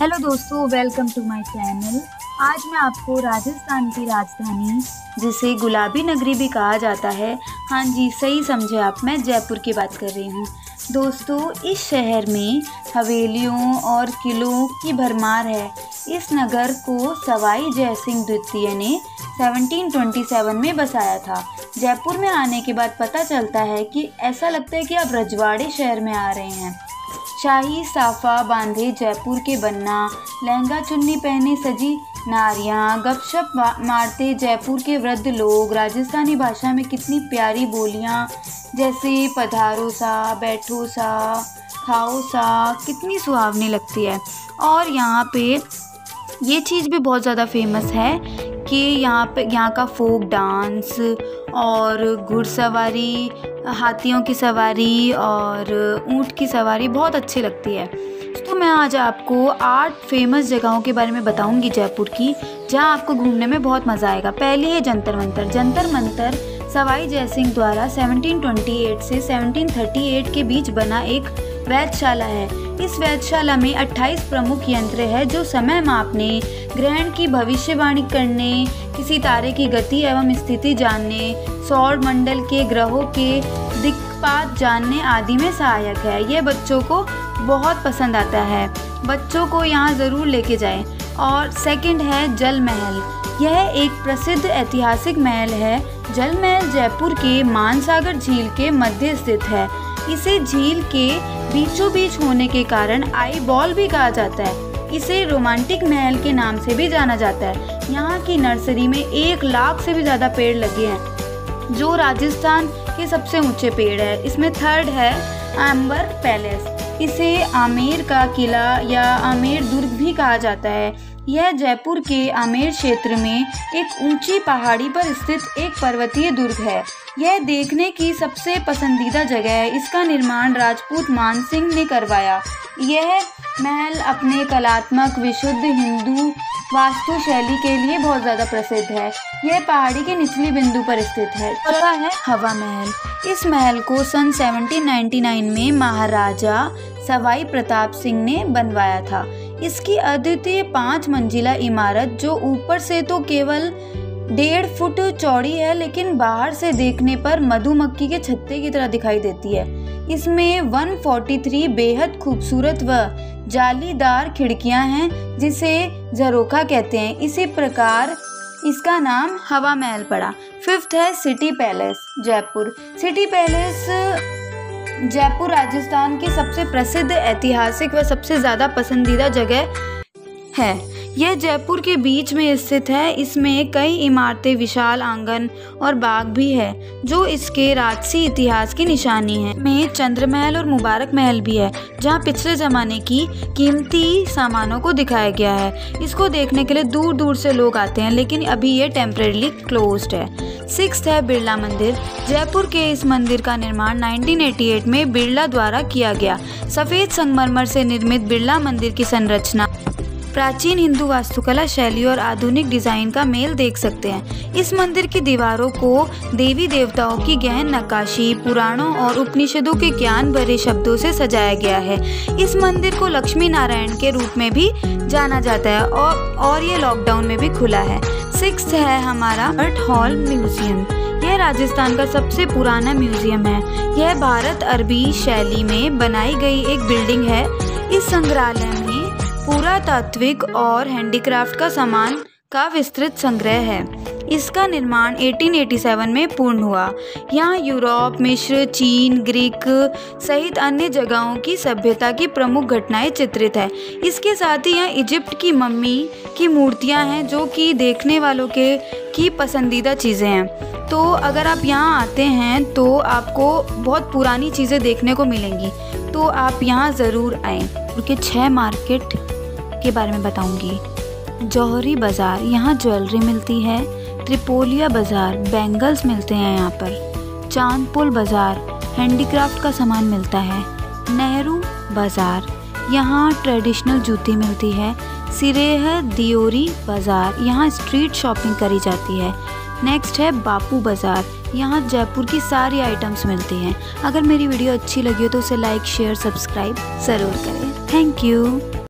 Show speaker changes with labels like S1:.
S1: Hello दोस्तों welcome to my channel आज मैं आपको राजस्थान की राजधानी, जिसे गुलाबी नगरी भी कहा जाता है। हाँ जी, सही समझे आप, मैं जयपुर की बात कर रही हूँ। दोस्तों, इस शहर में हवेलियों और किलों की भरमार है। इस नगर को सवाई जयसिंह द्वितीय ने 1727 में बसाया था। जयपुर में आने के बाद पता चलता है कि ऐसा लगता है कि आप रजवाड़े शहर में आ रहे हैं। शाही साफा बांधे जयपुर के बन्ना, लहंगा चुन्नी पहने सजी नारियाँ, गपशप मारते जयपुर के वृद्ध लोग, राजस्थानी भाषा में कितनी प्यारी बोलियाँ, जैसे पधारो सा, बैठो सा, खाओ सा, कितनी सुहावनी लगती है। और यहाँ पे ये चीज़ भी बहुत ज़्यादा फ़ेमस है कि यहाँ पे, यहाँ का फोक डांस और घुड़सवारी हाथियों की सवारी और ऊँट की सवारी बहुत अच्छी लगती है। तो मैं आज आपको आठ फ़ेमस जगहों के बारे में बताऊँगी जयपुर की, जहाँ आपको घूमने में बहुत मज़ा आएगा। पहली है जंतर मंतर। जंतर मंतर सवाई जयसिंह द्वारा 1728 से 1738 के बीच बना एक वैधशाला है। इस वैधशाला में 28 प्रमुख यंत्र है जो समय मापने, ग्रहण की भविष्यवाणी करने, किसी तारे की गति एवं स्थिति जानने, सौर मंडल के ग्रहों के दिक्पात जानने आदि में सहायक है। यह बच्चों को बहुत पसंद आता है। बच्चों को यहाँ ज़रूर लेके जाएँ। और सेकंड है जल महल यह एक प्रसिद्ध ऐतिहासिक महल है। जल महल जयपुर के मानसागर झील के मध्य स्थित है। इसे झील के बीचों बीच होने के कारण आई बॉल भी कहा जाता है। इसे रोमांटिक महल के नाम से भी जाना जाता है। यहाँ की नर्सरी में एक लाख से भी ज़्यादा पेड़ लगे हैं, जो राजस्थान के सबसे ऊँचे पेड़ है। इसमें थर्ड है आम्बर पैलेस। इसे आमेर का किला या आमेर दुर्ग भी कहा जाता है। यह जयपुर के आमेर क्षेत्र में एक ऊँची पहाड़ी पर स्थित एक पर्वतीय दुर्ग है। यह देखने की सबसे पसंदीदा जगह है। इसका निर्माण राजपूत मान सिंह ने करवाया। यह महल अपने कलात्मक, विशुद्ध हिंदू वास्तु शैली के लिए बहुत ज़्यादा प्रसिद्ध है। यह पहाड़ी के निचली बिंदु पर स्थित है। चौथा है हवा महल। इस महल को सन 1799 में महाराजा सवाई प्रताप सिंह ने बनवाया था। इसकी अद्वितीय पाँच मंजिला इमारत, जो ऊपर से तो केवल डेढ़ फुट चौड़ी है, लेकिन बाहर से देखने पर मधुमक्खी के छत्ते की तरह दिखाई देती है। इसमें 143 बेहद खूबसूरत व जालीदार खिड़कियाँ हैं, जिसे झरोखा कहते हैं। इसी प्रकार इसका नाम हवा महल पड़ा। फिफ्थ है city palace, Jaipur. City palace Jaipur Rajasthan की सबसे प्रसिद्ध ऐतिहासिक व सबसे ज़्यादा पसंदीदा जगह है। यह जयपुर के बीच में स्थित है। इसमें कई इमारतें, विशाल आँगन और बाग भी है, जो इसके राजसी इतिहास की निशानी है। में चंद्र महल और मुबारक महल भी है, जहाँ पिछले जमाने की कीमती सामानों को दिखाया गया है। इसको देखने के लिए दूर दूर से लोग आते हैं, लेकिन अभी ये टेम्परेली क्लोज है। सिक्स है बिरला मंदिर। जयपुर के इस मंदिर का निर्माण 1988 में बिरला द्वारा किया गया। सफ़ेद संगमरमर से निर्मित बिरला मंदिर की संरचना प्राचीन हिंदू वास्तुकला शैली और आधुनिक डिज़ाइन का मेल देख सकते हैं। इस मंदिर की दीवारों को देवी देवताओं की गहन नक्काशी, पुराणों और उपनिषदों के ज्ञान भरे शब्दों से सजाया गया है। इस मंदिर को लक्ष्मी नारायण के रूप में भी जाना जाता है और और ये लॉकडाउन में भी खुला है। सिक्स है हमारा अर्ट हॉल म्यूज़ियम यह राजस्थान का सबसे पुराना म्यूज़ियम है। यह भारत अरबी शैली में बनाई गई एक बिल्डिंग है। इस संग्रहालय में पुरातात्विक और हैंडीक्राफ्ट का सामान का विस्तृत संग्रह है। इसका निर्माण 1887 में पूर्ण हुआ। यहाँ यूरोप मिश्र चीन, ग्रीक सहित अन्य जगहों की सभ्यता की प्रमुख घटनाएँ चित्रित है। इसके साथ ही यहाँ इजिप्ट की मम्मी की मूर्तियाँ हैं, जो कि देखने वालों के, की पसंदीदा चीज़ें हैं। तो अगर आप यहाँ आते हैं तो आपको बहुत पुरानी चीज़ें देखने को मिलेंगी। तो आप यहाँ ज़रूर आएँ। क्योंकि छः मार्केट के बारे में बताऊँगी। जौहरी बाज़ार, यहाँ ज्वेलरी मिलती है। त्रिपोलिया बाज़ार, बैंगल्स मिलते हैं यहाँ पर। चांदपुल बाज़ार, हैंडीक्राफ्ट का सामान मिलता है। नेहरू बाज़ार, यहाँ ट्रेडिशनल जूती मिलती है। सिरेह दियोरी बाज़ार, यहाँ स्ट्रीट शॉपिंग करी जाती है। नेक्स्ट है बापू बाज़ार, यहाँ जयपुर की सारी आइटम्स मिलती हैं। अगर मेरी वीडियो अच्छी लगी हो तो उसे लाइक, शेयर, सब्सक्राइब ज़रूर करें। Thank you.